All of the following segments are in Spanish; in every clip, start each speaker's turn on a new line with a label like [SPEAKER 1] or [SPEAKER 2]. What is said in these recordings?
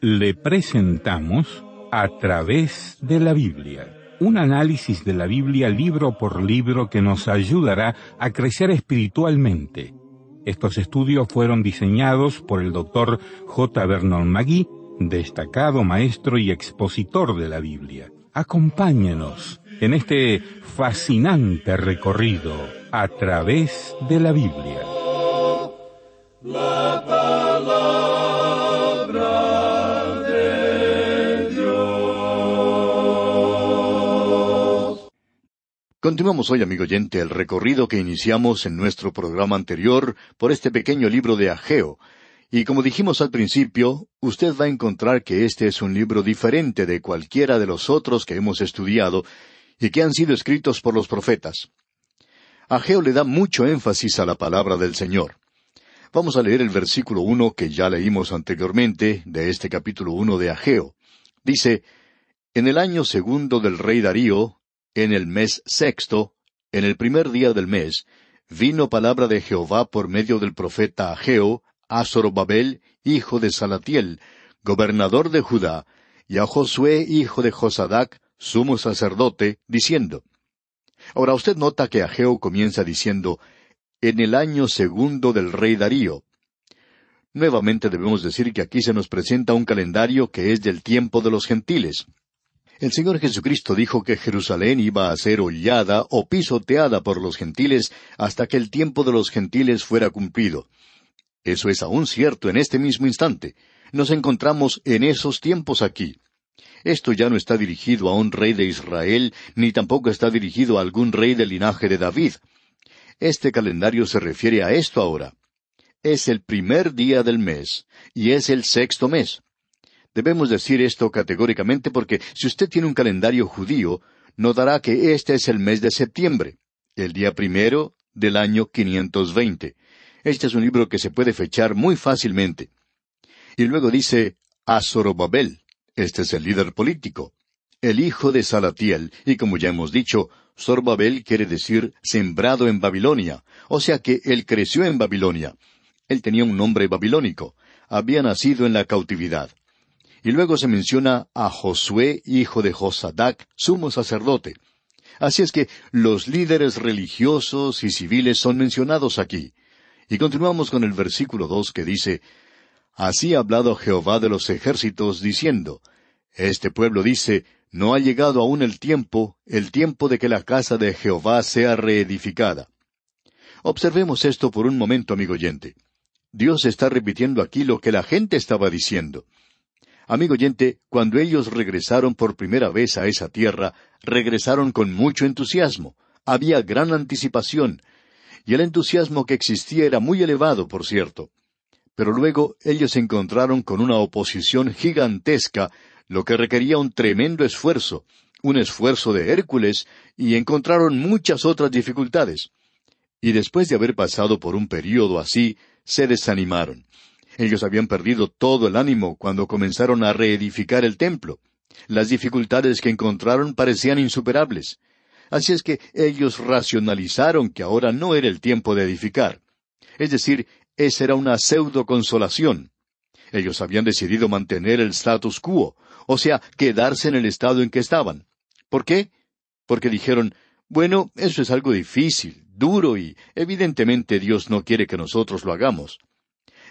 [SPEAKER 1] Le presentamos a través de la Biblia. Un análisis de la Biblia libro por libro que nos ayudará a crecer espiritualmente. Estos estudios fueron diseñados por el doctor J. Vernon Magui, destacado maestro y expositor de la Biblia. Acompáñenos en este fascinante recorrido a través de la Biblia.
[SPEAKER 2] La.
[SPEAKER 3] Continuamos hoy, amigo oyente, el recorrido que iniciamos en nuestro programa anterior por este pequeño libro de Ageo. Y como dijimos al principio, usted va a encontrar que este es un libro diferente de cualquiera de los otros que hemos estudiado y que han sido escritos por los profetas. Ageo le da mucho énfasis a la palabra del Señor. Vamos a leer el versículo uno que ya leímos anteriormente de este capítulo uno de Ageo. Dice, En el año segundo del rey Darío, en el mes sexto, en el primer día del mes, vino palabra de Jehová por medio del profeta Ageo a Zorobabel, hijo de Salatiel, gobernador de Judá, y a Josué, hijo de Josadac, sumo sacerdote, diciendo. Ahora usted nota que Ageo comienza diciendo, en el año segundo del rey Darío. Nuevamente debemos decir que aquí se nos presenta un calendario que es del tiempo de los gentiles. El Señor Jesucristo dijo que Jerusalén iba a ser hollada o pisoteada por los gentiles hasta que el tiempo de los gentiles fuera cumplido. Eso es aún cierto en este mismo instante. Nos encontramos en esos tiempos aquí. Esto ya no está dirigido a un rey de Israel, ni tampoco está dirigido a algún rey del linaje de David. Este calendario se refiere a esto ahora. Es el primer día del mes, y es el sexto mes. Debemos decir esto categóricamente porque si usted tiene un calendario judío, notará que este es el mes de septiembre, el día primero del año 520. Este es un libro que se puede fechar muy fácilmente. Y luego dice a Zorobabel. Este es el líder político, el hijo de Salatiel, y como ya hemos dicho, Zorbabel quiere decir sembrado en Babilonia, o sea que él creció en Babilonia. Él tenía un nombre babilónico, había nacido en la cautividad. Y luego se menciona a Josué, hijo de Josadac, sumo sacerdote. Así es que los líderes religiosos y civiles son mencionados aquí. Y continuamos con el versículo dos que dice, Así ha hablado Jehová de los ejércitos, diciendo, Este pueblo dice, No ha llegado aún el tiempo, el tiempo de que la casa de Jehová sea reedificada. Observemos esto por un momento, amigo oyente. Dios está repitiendo aquí lo que la gente estaba diciendo. Amigo oyente, cuando ellos regresaron por primera vez a esa tierra, regresaron con mucho entusiasmo. Había gran anticipación. Y el entusiasmo que existía era muy elevado, por cierto. Pero luego ellos se encontraron con una oposición gigantesca, lo que requería un tremendo esfuerzo, un esfuerzo de Hércules, y encontraron muchas otras dificultades. Y después de haber pasado por un período así, se desanimaron. Ellos habían perdido todo el ánimo cuando comenzaron a reedificar el templo. Las dificultades que encontraron parecían insuperables. Así es que ellos racionalizaron que ahora no era el tiempo de edificar. Es decir, esa era una pseudo consolación. Ellos habían decidido mantener el status quo, o sea, quedarse en el estado en que estaban. ¿Por qué? Porque dijeron, bueno, eso es algo difícil, duro y evidentemente Dios no quiere que nosotros lo hagamos.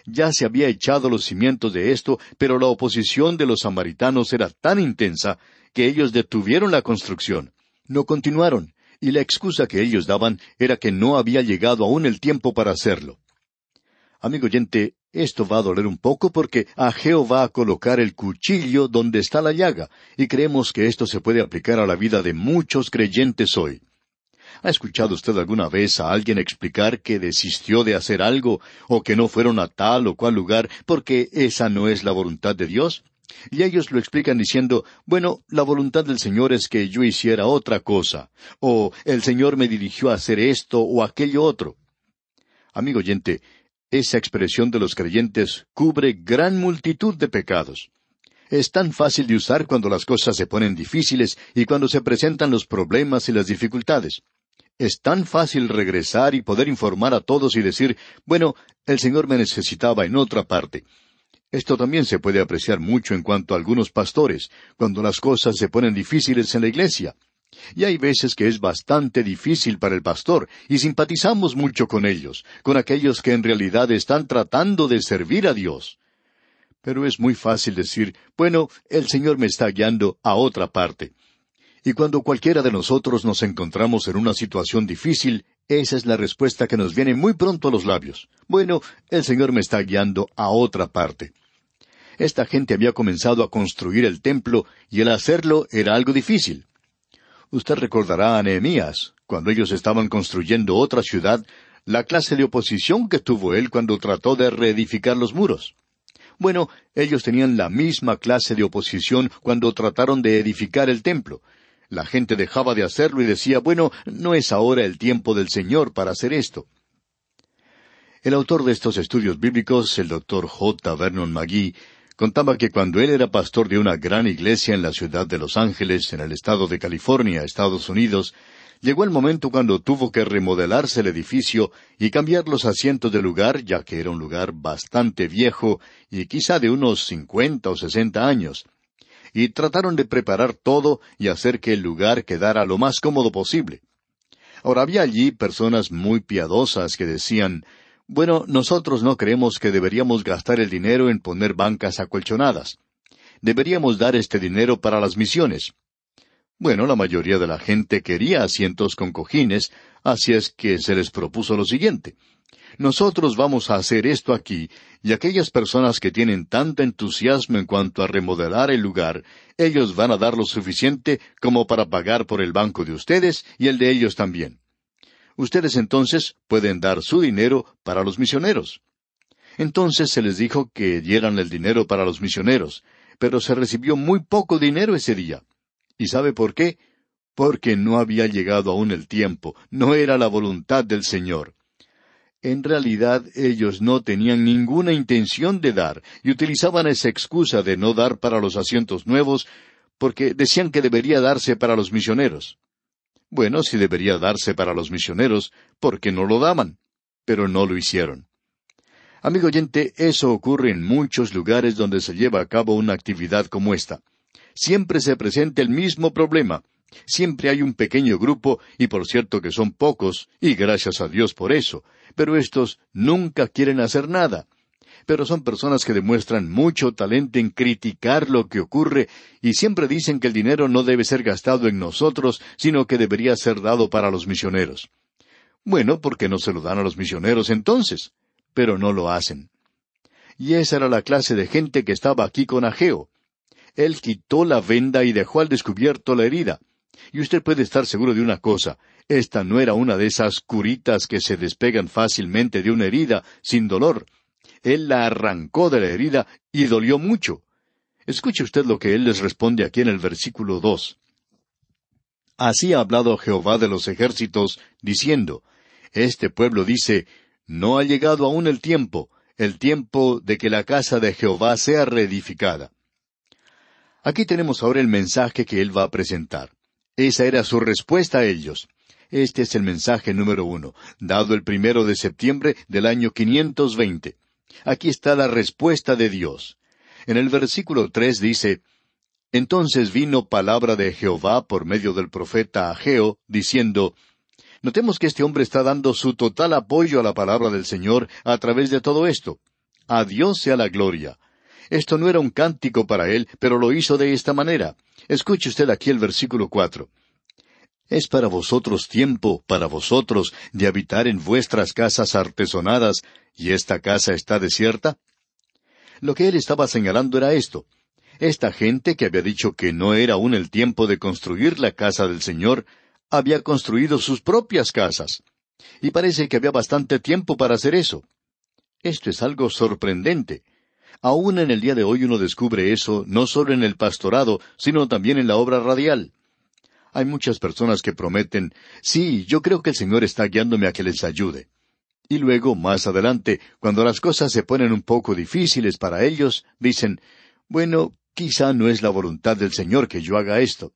[SPEAKER 3] Ya se había echado los cimientos de esto, pero la oposición de los samaritanos era tan intensa que ellos detuvieron la construcción. No continuaron, y la excusa que ellos daban era que no había llegado aún el tiempo para hacerlo. Amigo oyente, esto va a doler un poco porque Ageo va a colocar el cuchillo donde está la llaga, y creemos que esto se puede aplicar a la vida de muchos creyentes hoy. ¿Ha escuchado usted alguna vez a alguien explicar que desistió de hacer algo o que no fueron a tal o cual lugar porque esa no es la voluntad de Dios? Y ellos lo explican diciendo, bueno, la voluntad del Señor es que yo hiciera otra cosa, o el Señor me dirigió a hacer esto o aquello otro. Amigo oyente, esa expresión de los creyentes cubre gran multitud de pecados. Es tan fácil de usar cuando las cosas se ponen difíciles y cuando se presentan los problemas y las dificultades. Es tan fácil regresar y poder informar a todos y decir, bueno, el Señor me necesitaba en otra parte. Esto también se puede apreciar mucho en cuanto a algunos pastores, cuando las cosas se ponen difíciles en la iglesia. Y hay veces que es bastante difícil para el pastor, y simpatizamos mucho con ellos, con aquellos que en realidad están tratando de servir a Dios. Pero es muy fácil decir, bueno, el Señor me está guiando a otra parte. Y cuando cualquiera de nosotros nos encontramos en una situación difícil, esa es la respuesta que nos viene muy pronto a los labios. Bueno, el Señor me está guiando a otra parte. Esta gente había comenzado a construir el templo y el hacerlo era algo difícil. Usted recordará a Nehemías, cuando ellos estaban construyendo otra ciudad, la clase de oposición que tuvo él cuando trató de reedificar los muros. Bueno, ellos tenían la misma clase de oposición cuando trataron de edificar el templo, la gente dejaba de hacerlo y decía, bueno, no es ahora el tiempo del Señor para hacer esto. El autor de estos estudios bíblicos, el doctor J. Vernon McGee, contaba que cuando él era pastor de una gran iglesia en la ciudad de Los Ángeles, en el estado de California, Estados Unidos, llegó el momento cuando tuvo que remodelarse el edificio y cambiar los asientos de lugar, ya que era un lugar bastante viejo y quizá de unos cincuenta o sesenta años y trataron de preparar todo y hacer que el lugar quedara lo más cómodo posible. Ahora había allí personas muy piadosas que decían, bueno, nosotros no creemos que deberíamos gastar el dinero en poner bancas acolchonadas. Deberíamos dar este dinero para las misiones. Bueno, la mayoría de la gente quería asientos con cojines, así es que se les propuso lo siguiente nosotros vamos a hacer esto aquí, y aquellas personas que tienen tanto entusiasmo en cuanto a remodelar el lugar, ellos van a dar lo suficiente como para pagar por el banco de ustedes y el de ellos también. Ustedes entonces pueden dar su dinero para los misioneros. Entonces se les dijo que dieran el dinero para los misioneros, pero se recibió muy poco dinero ese día. ¿Y sabe por qué? Porque no había llegado aún el tiempo, no era la voluntad del Señor. En realidad ellos no tenían ninguna intención de dar y utilizaban esa excusa de no dar para los asientos nuevos porque decían que debería darse para los misioneros. Bueno, si debería darse para los misioneros, ¿por qué no lo daban? Pero no lo hicieron. Amigo oyente, eso ocurre en muchos lugares donde se lleva a cabo una actividad como esta. Siempre se presenta el mismo problema. Siempre hay un pequeño grupo, y por cierto que son pocos, y gracias a Dios por eso, pero estos nunca quieren hacer nada. Pero son personas que demuestran mucho talento en criticar lo que ocurre y siempre dicen que el dinero no debe ser gastado en nosotros, sino que debería ser dado para los misioneros. Bueno, ¿por qué no se lo dan a los misioneros entonces? Pero no lo hacen. Y esa era la clase de gente que estaba aquí con Ageo. Él quitó la venda y dejó al descubierto la herida. Y usted puede estar seguro de una cosa, esta no era una de esas curitas que se despegan fácilmente de una herida, sin dolor. Él la arrancó de la herida y dolió mucho. Escuche usted lo que él les responde aquí en el versículo dos. Así ha hablado Jehová de los ejércitos, diciendo, Este pueblo dice, No ha llegado aún el tiempo, el tiempo de que la casa de Jehová sea reedificada. Aquí tenemos ahora el mensaje que él va a presentar. Esa era su respuesta a ellos. Este es el mensaje número uno, dado el primero de septiembre del año 520. Aquí está la respuesta de Dios. En el versículo tres dice, Entonces vino palabra de Jehová por medio del profeta Ageo, diciendo, Notemos que este hombre está dando su total apoyo a la palabra del Señor a través de todo esto. A Dios sea la gloria. Esto no era un cántico para él, pero lo hizo de esta manera. Escuche usted aquí el versículo cuatro. ¿Es para vosotros tiempo, para vosotros, de habitar en vuestras casas artesonadas, y esta casa está desierta? Lo que él estaba señalando era esto. Esta gente que había dicho que no era aún el tiempo de construir la casa del Señor, había construido sus propias casas. Y parece que había bastante tiempo para hacer eso. Esto es algo sorprendente. Aún en el día de hoy uno descubre eso no solo en el pastorado, sino también en la obra radial. Hay muchas personas que prometen, sí, yo creo que el Señor está guiándome a que les ayude. Y luego, más adelante, cuando las cosas se ponen un poco difíciles para ellos, dicen, bueno, quizá no es la voluntad del Señor que yo haga esto.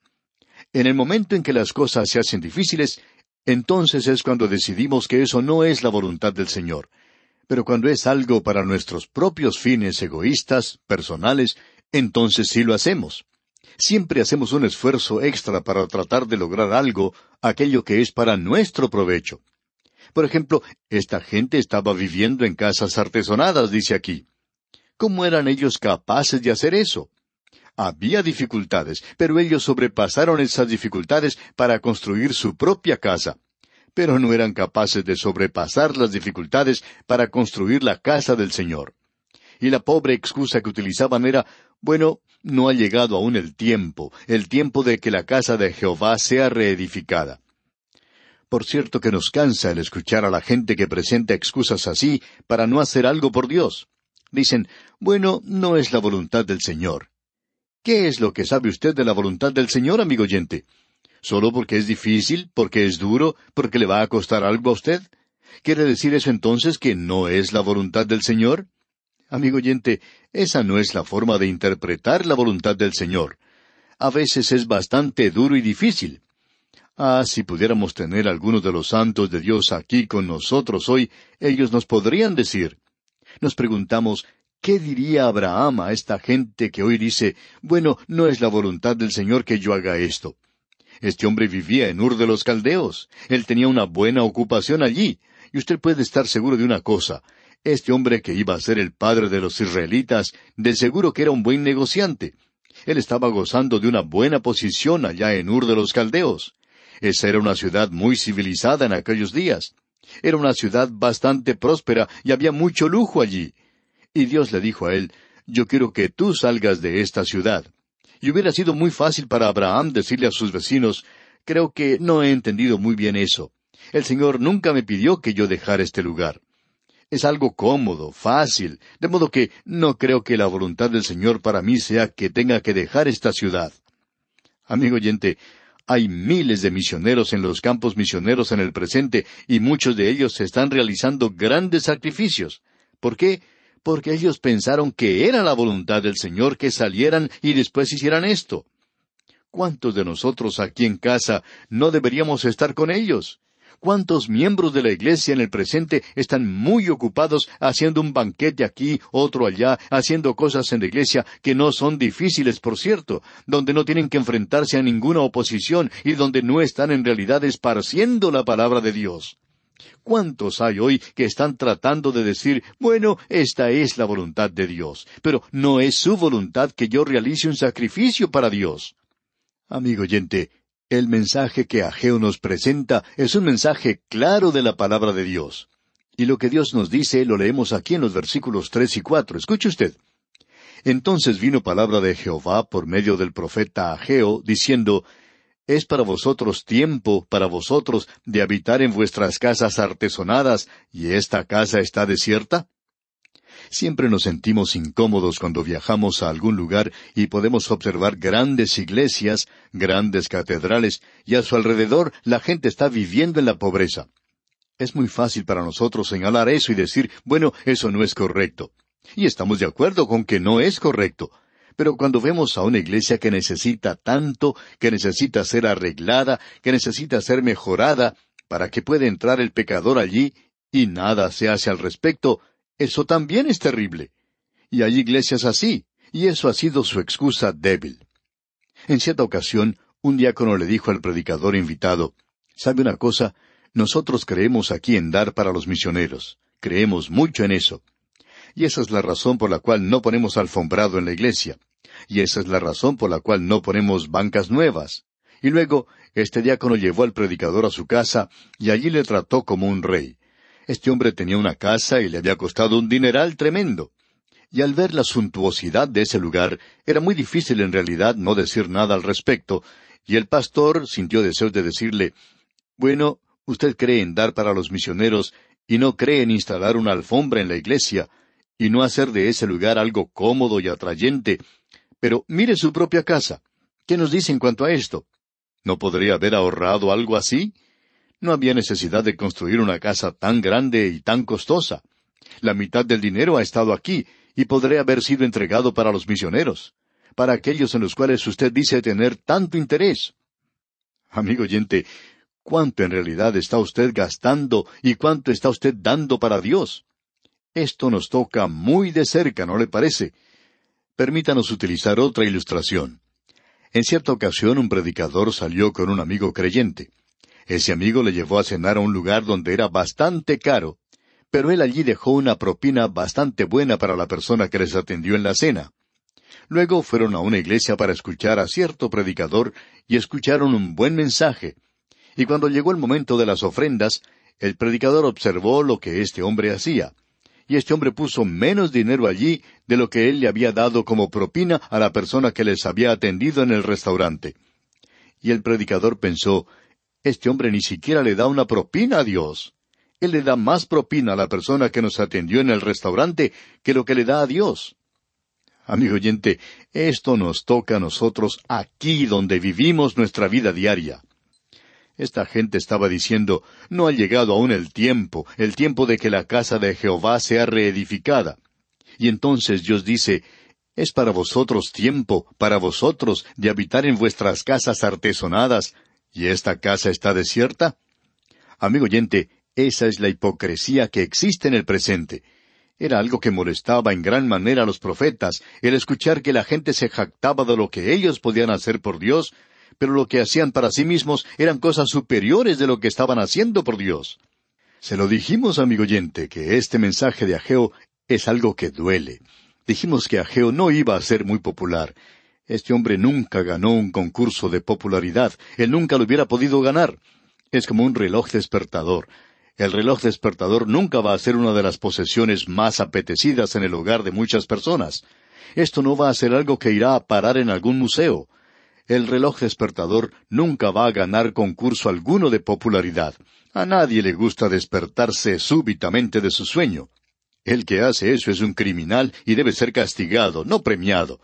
[SPEAKER 3] En el momento en que las cosas se hacen difíciles, entonces es cuando decidimos que eso no es la voluntad del Señor. Pero cuando es algo para nuestros propios fines egoístas, personales, entonces sí lo hacemos. Siempre hacemos un esfuerzo extra para tratar de lograr algo, aquello que es para nuestro provecho. Por ejemplo, esta gente estaba viviendo en casas artesonadas, dice aquí. ¿Cómo eran ellos capaces de hacer eso? Había dificultades, pero ellos sobrepasaron esas dificultades para construir su propia casa. Pero no eran capaces de sobrepasar las dificultades para construir la casa del Señor. Y la pobre excusa que utilizaban era, bueno, no ha llegado aún el tiempo, el tiempo de que la casa de Jehová sea reedificada. Por cierto que nos cansa el escuchar a la gente que presenta excusas así para no hacer algo por Dios. Dicen, bueno, no es la voluntad del Señor. ¿Qué es lo que sabe usted de la voluntad del Señor, amigo oyente? ¿Solo porque es difícil, porque es duro, porque le va a costar algo a usted? ¿Quiere decir eso entonces que no es la voluntad del Señor? Amigo oyente, esa no es la forma de interpretar la voluntad del Señor. A veces es bastante duro y difícil. Ah, si pudiéramos tener algunos de los santos de Dios aquí con nosotros hoy, ellos nos podrían decir. Nos preguntamos, ¿Qué diría Abraham a esta gente que hoy dice, bueno, no es la voluntad del Señor que yo haga esto? Este hombre vivía en Ur de los Caldeos. Él tenía una buena ocupación allí. Y usted puede estar seguro de una cosa. Este hombre que iba a ser el padre de los israelitas, de seguro que era un buen negociante. Él estaba gozando de una buena posición allá en Ur de los Caldeos. Esa era una ciudad muy civilizada en aquellos días. Era una ciudad bastante próspera y había mucho lujo allí. Y Dios le dijo a él, Yo quiero que tú salgas de esta ciudad. Y hubiera sido muy fácil para Abraham decirle a sus vecinos, Creo que no he entendido muy bien eso. El Señor nunca me pidió que yo dejara este lugar. Es algo cómodo, fácil, de modo que no creo que la voluntad del Señor para mí sea que tenga que dejar esta ciudad. Amigo oyente, hay miles de misioneros en los campos misioneros en el presente y muchos de ellos están realizando grandes sacrificios. ¿Por qué? porque ellos pensaron que era la voluntad del Señor que salieran y después hicieran esto. ¿Cuántos de nosotros aquí en casa no deberíamos estar con ellos? ¿Cuántos miembros de la Iglesia en el presente están muy ocupados haciendo un banquete aquí, otro allá, haciendo cosas en la Iglesia que no son difíciles, por cierto, donde no tienen que enfrentarse a ninguna oposición y donde no están en realidad esparciendo la palabra de Dios? ¿Cuántos hay hoy que están tratando de decir, bueno, esta es la voluntad de Dios, pero no es su voluntad que yo realice un sacrificio para Dios? Amigo oyente, el mensaje que Ageo nos presenta es un mensaje claro de la palabra de Dios. Y lo que Dios nos dice lo leemos aquí en los versículos tres y cuatro. Escuche usted. Entonces vino palabra de Jehová por medio del profeta Ageo, diciendo, es para vosotros tiempo, para vosotros, de habitar en vuestras casas artesonadas, y esta casa está desierta? Siempre nos sentimos incómodos cuando viajamos a algún lugar y podemos observar grandes iglesias, grandes catedrales, y a su alrededor la gente está viviendo en la pobreza. Es muy fácil para nosotros señalar eso y decir, bueno, eso no es correcto. Y estamos de acuerdo con que no es correcto. Pero cuando vemos a una iglesia que necesita tanto, que necesita ser arreglada, que necesita ser mejorada, para que pueda entrar el pecador allí, y nada se hace al respecto, eso también es terrible. Y hay iglesias así, y eso ha sido su excusa débil. En cierta ocasión, un diácono le dijo al predicador invitado, ¿Sabe una cosa? Nosotros creemos aquí en dar para los misioneros. Creemos mucho en eso. Y esa es la razón por la cual no ponemos alfombrado en la iglesia. Y esa es la razón por la cual no ponemos bancas nuevas. Y luego, este diácono llevó al predicador a su casa y allí le trató como un rey. Este hombre tenía una casa y le había costado un dineral tremendo. Y al ver la suntuosidad de ese lugar, era muy difícil en realidad no decir nada al respecto, y el pastor sintió deseos de decirle, Bueno, usted cree en dar para los misioneros y no cree en instalar una alfombra en la iglesia, y no hacer de ese lugar algo cómodo y atrayente, pero mire su propia casa. ¿Qué nos dice en cuanto a esto? ¿No podría haber ahorrado algo así? No había necesidad de construir una casa tan grande y tan costosa. La mitad del dinero ha estado aquí y podría haber sido entregado para los misioneros, para aquellos en los cuales usted dice tener tanto interés. Amigo oyente, ¿Cuánto en realidad está usted gastando y cuánto está usted dando para Dios? Esto nos toca muy de cerca, ¿no le parece? Permítanos utilizar otra ilustración. En cierta ocasión un predicador salió con un amigo creyente. Ese amigo le llevó a cenar a un lugar donde era bastante caro, pero él allí dejó una propina bastante buena para la persona que les atendió en la cena. Luego fueron a una iglesia para escuchar a cierto predicador y escucharon un buen mensaje. Y cuando llegó el momento de las ofrendas, el predicador observó lo que este hombre hacía. Y este hombre puso menos dinero allí de lo que él le había dado como propina a la persona que les había atendido en el restaurante. Y el predicador pensó, este hombre ni siquiera le da una propina a Dios. Él le da más propina a la persona que nos atendió en el restaurante que lo que le da a Dios. Amigo oyente, esto nos toca a nosotros aquí donde vivimos nuestra vida diaria. Esta gente estaba diciendo, no ha llegado aún el tiempo, el tiempo de que la casa de Jehová sea reedificada. Y entonces Dios dice, es para vosotros tiempo, para vosotros, de habitar en vuestras casas artesonadas, y esta casa está desierta. Amigo oyente, esa es la hipocresía que existe en el presente. Era algo que molestaba en gran manera a los profetas, el escuchar que la gente se jactaba de lo que ellos podían hacer por Dios, pero lo que hacían para sí mismos eran cosas superiores de lo que estaban haciendo por Dios. Se lo dijimos, amigo oyente, que este mensaje de Ageo es algo que duele. Dijimos que Ageo no iba a ser muy popular. Este hombre nunca ganó un concurso de popularidad. Él nunca lo hubiera podido ganar. Es como un reloj despertador. El reloj despertador nunca va a ser una de las posesiones más apetecidas en el hogar de muchas personas. Esto no va a ser algo que irá a parar en algún museo. El reloj despertador nunca va a ganar concurso alguno de popularidad. A nadie le gusta despertarse súbitamente de su sueño. El que hace eso es un criminal y debe ser castigado, no premiado.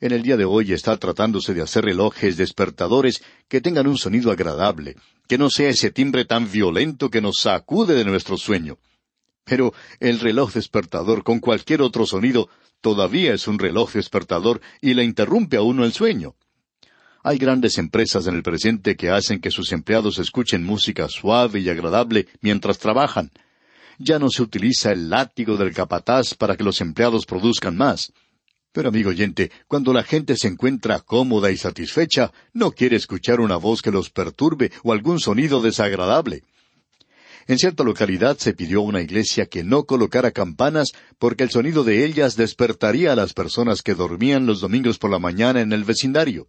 [SPEAKER 3] En el día de hoy está tratándose de hacer relojes despertadores que tengan un sonido agradable, que no sea ese timbre tan violento que nos sacude de nuestro sueño. Pero el reloj despertador con cualquier otro sonido todavía es un reloj despertador y le interrumpe a uno el sueño. Hay grandes empresas en el presente que hacen que sus empleados escuchen música suave y agradable mientras trabajan. Ya no se utiliza el látigo del capataz para que los empleados produzcan más. Pero amigo oyente, cuando la gente se encuentra cómoda y satisfecha, no quiere escuchar una voz que los perturbe o algún sonido desagradable. En cierta localidad se pidió a una iglesia que no colocara campanas porque el sonido de ellas despertaría a las personas que dormían los domingos por la mañana en el vecindario.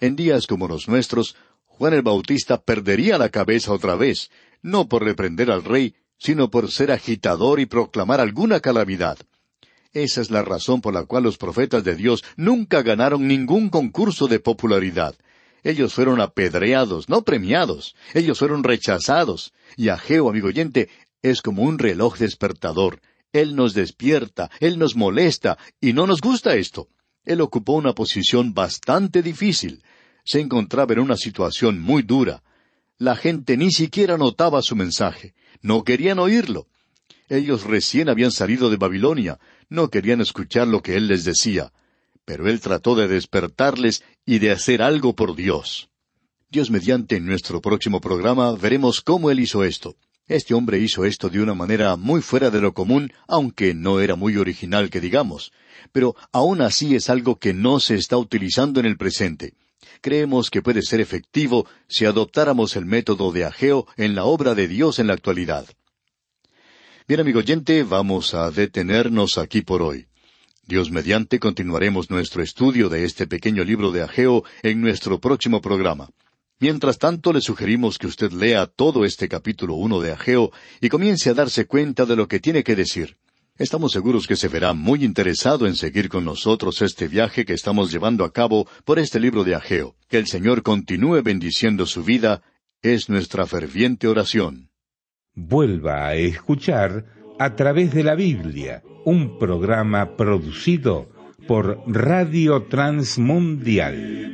[SPEAKER 3] En días como los nuestros, Juan el Bautista perdería la cabeza otra vez, no por reprender al rey, sino por ser agitador y proclamar alguna calamidad. Esa es la razón por la cual los profetas de Dios nunca ganaron ningún concurso de popularidad. Ellos fueron apedreados, no premiados. Ellos fueron rechazados. Y Ageo, amigo oyente, es como un reloj despertador. Él nos despierta, Él nos molesta, y no nos gusta esto. Él ocupó una posición bastante difícil. Se encontraba en una situación muy dura. La gente ni siquiera notaba su mensaje. No querían oírlo. Ellos recién habían salido de Babilonia, no querían escuchar lo que él les decía, pero él trató de despertarles y de hacer algo por Dios. Dios mediante en nuestro próximo programa veremos cómo él hizo esto. Este hombre hizo esto de una manera muy fuera de lo común, aunque no era muy original que digamos. Pero aún así es algo que no se está utilizando en el presente. Creemos que puede ser efectivo si adoptáramos el método de Ageo en la obra de Dios en la actualidad. Bien, amigo oyente, vamos a detenernos aquí por hoy. Dios mediante continuaremos nuestro estudio de este pequeño libro de Ageo en nuestro próximo programa. Mientras tanto, le sugerimos que usted lea todo este capítulo uno de Ageo y comience a darse cuenta de lo que tiene que decir. Estamos seguros que se verá muy interesado en seguir con nosotros este viaje que estamos llevando a cabo por este libro de Ageo. Que el Señor continúe bendiciendo su vida es nuestra ferviente oración
[SPEAKER 1] vuelva a escuchar a través de la Biblia, un programa producido por Radio Transmundial.